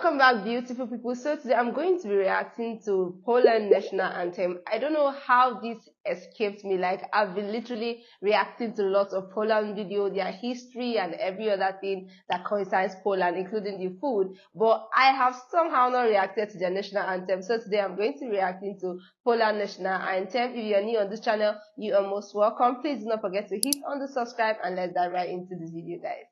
Welcome back, beautiful people. So today I'm going to be reacting to Poland national anthem. I don't know how this escaped me. Like I've been literally reacting to lots of Poland video, their history and every other thing that concerns Poland, including the food. But I have somehow not reacted to their national anthem. So today I'm going to be reacting to Poland national anthem. If you're new on this channel, you are most welcome. Please do not forget to hit on the subscribe and let's dive right into this video, guys.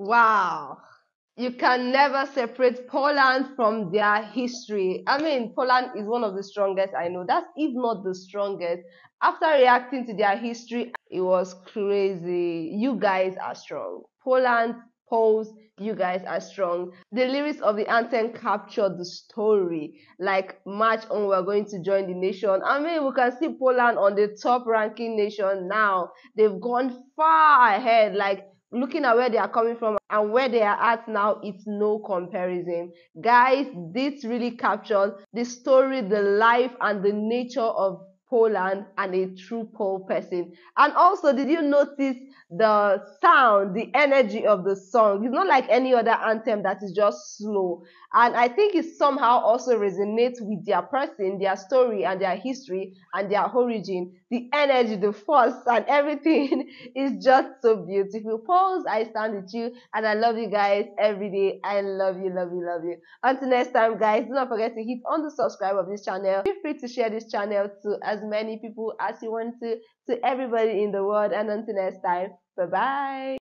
Wow. You can never separate Poland from their history. I mean, Poland is one of the strongest I know. That's if not the strongest. After reacting to their history, it was crazy. You guys are strong. Poland, Poles, you guys are strong. The lyrics of the anthem captured the story. Like, march on, we're going to join the nation. I mean, we can see Poland on the top ranking nation now. They've gone far ahead. Like, looking at where they are coming from and where they are at now, it's no comparison. Guys, this really captures the story, the life, and the nature of Poland and a true Pole person. And also, did you notice the sound, the energy of the song? It's not like any other anthem that is just slow. And I think it somehow also resonates with their person, their story, and their history and their origin. The energy, the force, and everything is just so beautiful. Poles, I stand with you, and I love you guys every day. I love you, love you, love you. Until next time, guys, do not forget to hit on the subscribe of this channel. Feel free to share this channel to as as many people as you want to to everybody in the world. And until next time, bye bye.